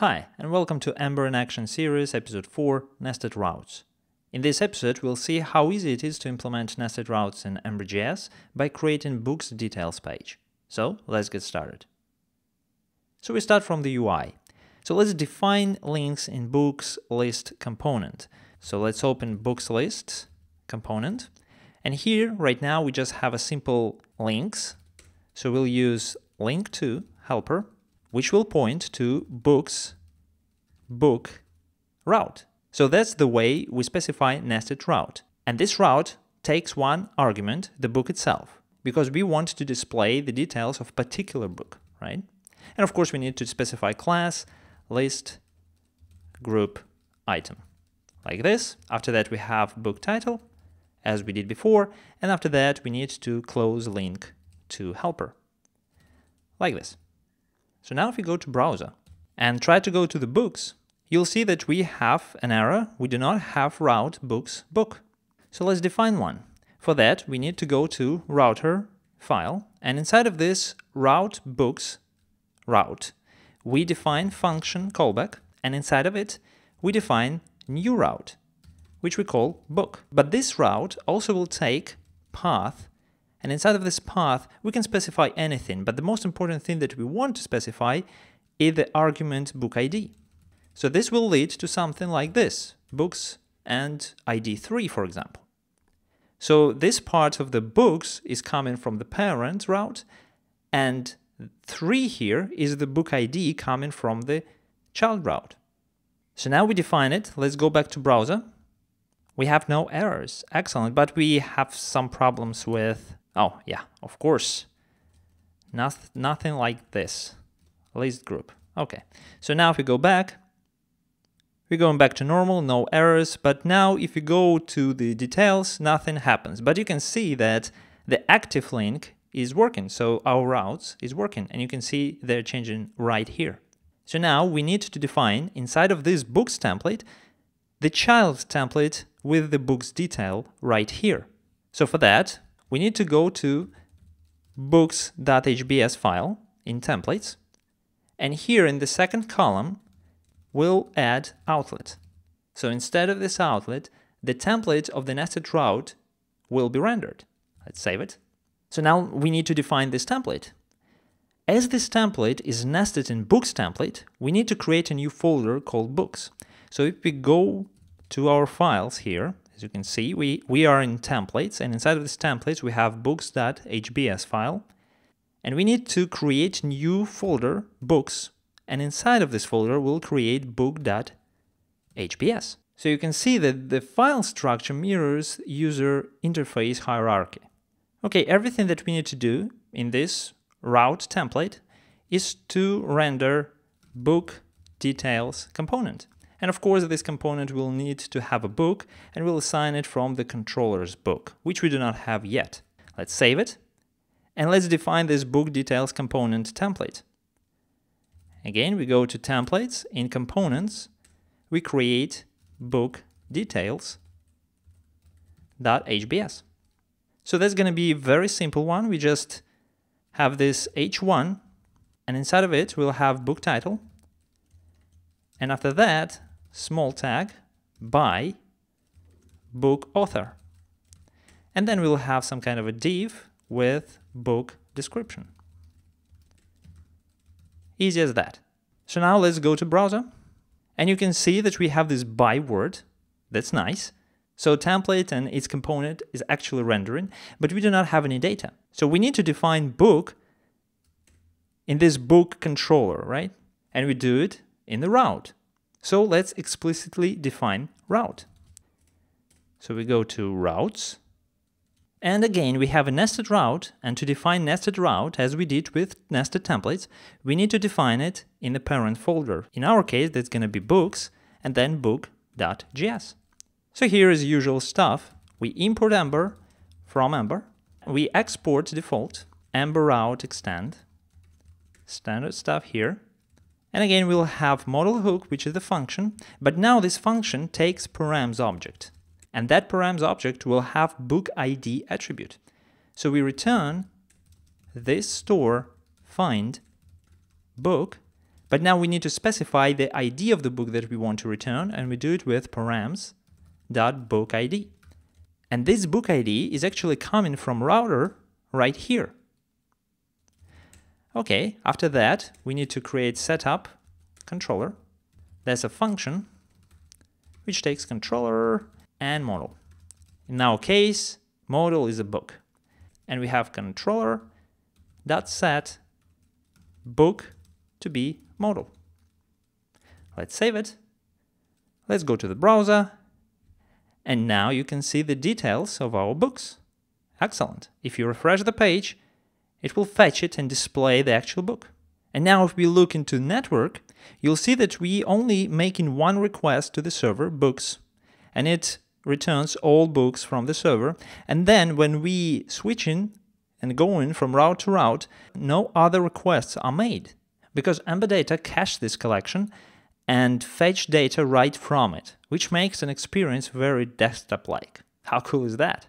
Hi, and welcome to Ember in Action series, episode 4, Nested Routes. In this episode, we'll see how easy it is to implement nested routes in Ember.js by creating Books Details page. So, let's get started. So we start from the UI. So let's define links in Books List component. So let's open Books List component. And here, right now, we just have a simple links. So we'll use link to helper which will point to books book route. So that's the way we specify nested route. And this route takes one argument, the book itself, because we want to display the details of particular book, right? And of course, we need to specify class, list, group, item, like this. After that, we have book title, as we did before. And after that, we need to close link to helper, like this. So now if we go to browser and try to go to the books, you'll see that we have an error. We do not have route books book. So let's define one. For that, we need to go to router file, and inside of this route books route, we define function callback, and inside of it, we define new route, which we call book. But this route also will take path and inside of this path, we can specify anything, but the most important thing that we want to specify is the argument book ID. So this will lead to something like this, books and ID3, for example. So this part of the books is coming from the parent route, and 3 here is the book ID coming from the child route. So now we define it. Let's go back to browser. We have no errors. Excellent. But we have some problems with Oh, yeah, of course. Not, nothing like this. List group. Okay, so now if we go back, we're going back to normal, no errors, but now if you go to the details, nothing happens. But you can see that the active link is working, so our routes is working, and you can see they're changing right here. So now we need to define inside of this books template the child template with the books detail right here. So for that, we need to go to books.hbs file in templates. And here in the second column, we'll add outlet. So instead of this outlet, the template of the nested route will be rendered. Let's save it. So now we need to define this template. As this template is nested in books template, we need to create a new folder called books. So if we go to our files here as you can see, we, we are in templates, and inside of this templates, we have books.hbs file. And we need to create new folder, books, and inside of this folder, we'll create book.hbs. So you can see that the file structure mirrors user interface hierarchy. Okay, everything that we need to do in this route template is to render book details component. And of course, this component will need to have a book and we'll assign it from the controller's book, which we do not have yet. Let's save it. And let's define this book details component template. Again, we go to templates. In components, we create book details.hbs. So that's going to be a very simple one. We just have this h1 and inside of it we'll have book title. And after that, small tag by book author. And then we'll have some kind of a div with book description. Easy as that. So now let's go to browser. And you can see that we have this by word. That's nice. So template and its component is actually rendering, but we do not have any data. So we need to define book in this book controller, right? And we do it in the route. So let's explicitly define route. So we go to routes. And again, we have a nested route. And to define nested route, as we did with nested templates, we need to define it in the parent folder. In our case, that's going to be books and then book.js. So here is usual stuff. We import Ember from Ember. We export default Ember route extend. Standard stuff here. And again, we'll have model hook, which is the function, but now this function takes params object. And that params object will have book ID attribute. So we return this store find book, But now we need to specify the ID of the book that we want to return, and we do it with params dot book ID. And this book ID is actually coming from router right here. Okay, after that, we need to create setup controller. There's a function which takes controller and model. In our case, model is a book. And we have controller dot set book to be model. Let's save it. Let's go to the browser. And now you can see the details of our books. Excellent. If you refresh the page, it will fetch it and display the actual book. And now if we look into network, you'll see that we only making one request to the server, books, and it returns all books from the server. And then when we switch in and go in from route to route, no other requests are made because Ember Data cache this collection and fetch data right from it, which makes an experience very desktop-like. How cool is that?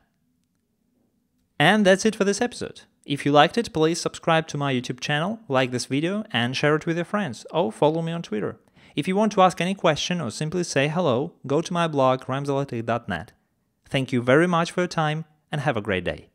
And that's it for this episode. If you liked it, please subscribe to my YouTube channel, like this video, and share it with your friends, or follow me on Twitter. If you want to ask any question or simply say hello, go to my blog remzolotykh.net. Thank you very much for your time, and have a great day.